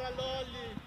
Ancora Lolli.